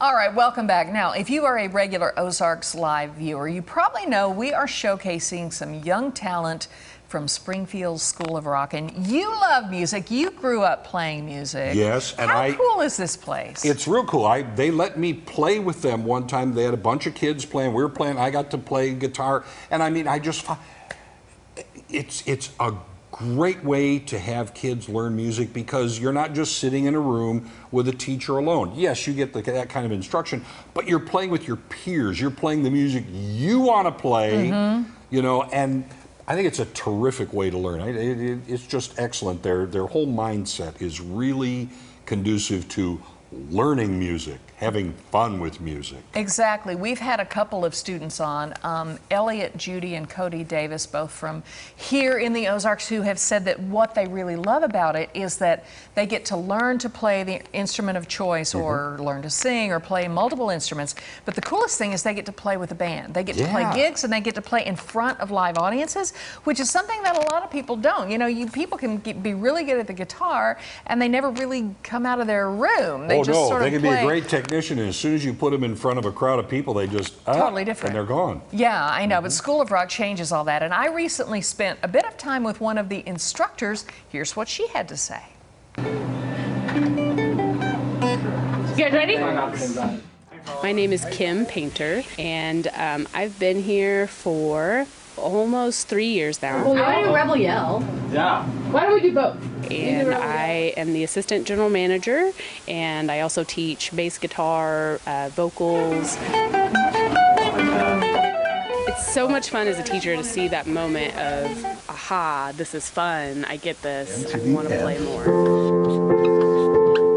All right, welcome back. Now, if you are a regular Ozarks Live viewer, you probably know we are showcasing some young talent from Springfield School of Rock. And you love music. You grew up playing music. Yes, and How I- cool is this place? It's real cool. I they let me play with them one time. They had a bunch of kids playing. We were playing. I got to play guitar, and I mean, I just it's it's a great way to have kids learn music because you're not just sitting in a room with a teacher alone. Yes, you get the, that kind of instruction, but you're playing with your peers. You're playing the music you want to play, mm-hmm. you know, and I think it's a terrific way to learn. It, it, it's just excellent. Their their whole mindset is really conducive to learning music, having fun with music. Exactly. We've had a couple of students on, um, Elliot, Judy, and Cody Davis, both from here in the Ozarks, who have said that what they really love about it is that they get to learn to play the instrument of choice or learn to sing or play multiple instruments. But the coolest thing is they get to play with a band. They get to play gigs and they get to play in front of live audiences, which is something that a lot of people don't. You know, you people can get, be really good at the guitar and they never really come out of their room. They oh just no, sort they of can play. be a great technician, and as soon as you put them in front of a crowd of people, they just ah, Totally different. and they're gone. Yeah, I know, but School of Rock changes all that. And I recently spent a bit of time with one of the instructors. Here's what she had to say. You guys ready? My name is Kim Painter, and um, I've been here for almost three years now. Well, Why do Rebel yell? Yeah. Why don't we do both? And I am the assistant general manager, and I also teach bass guitar, uh, vocals. It's so much fun as a teacher to see that moment of, aha, this is fun, I get this, I want to play more.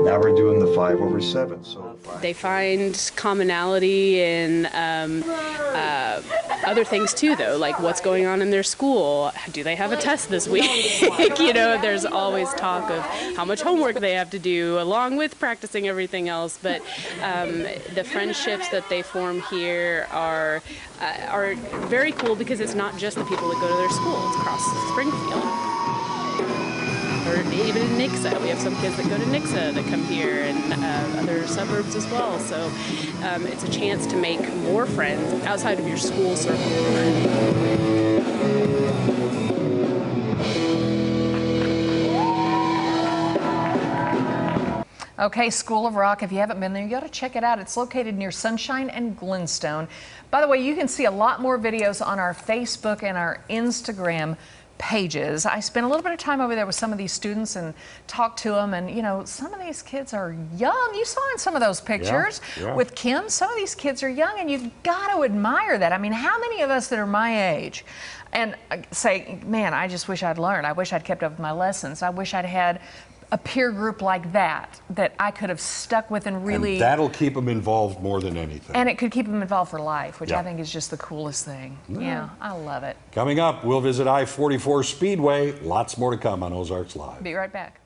Now we're doing the five over seven, so. They find commonality in um, uh, other things too, though, like what's going on in their school. Do they have a test this week? you know, there's always talk of how much homework they have to do, along with practicing everything else. But um, the friendships that they form here are uh, are very cool because it's not just the people that go to their school; it's across Springfield or even in Nixa. We have some kids that go to Nixa that come here and uh, other suburbs as well. So um, it's a chance to make more friends outside of your school circle. Okay, School of Rock. If you haven't been there, you got to check it out. It's located near Sunshine and Glenstone. By the way, you can see a lot more videos on our Facebook and our Instagram pages. I spent a little bit of time over there with some of these students and talked to them. And, you know, some of these kids are young. You saw in some of those pictures yeah. with Kim, some of these kids are young, and you've got to admire that. I mean, how many of us that are my age and uh, say, man, I just wish I'd learned. I wish I'd kept up with my lessons. I wish I'd had a peer group like that that I could have stuck with and really. And that'll keep them involved more than anything. and it could keep them involved for life, which Yeah. I think is just the coolest thing. Yeah, I love it. Coming up, we'll visit I 44 Speedway. Lots more to come on Ozarks Live. Be right back.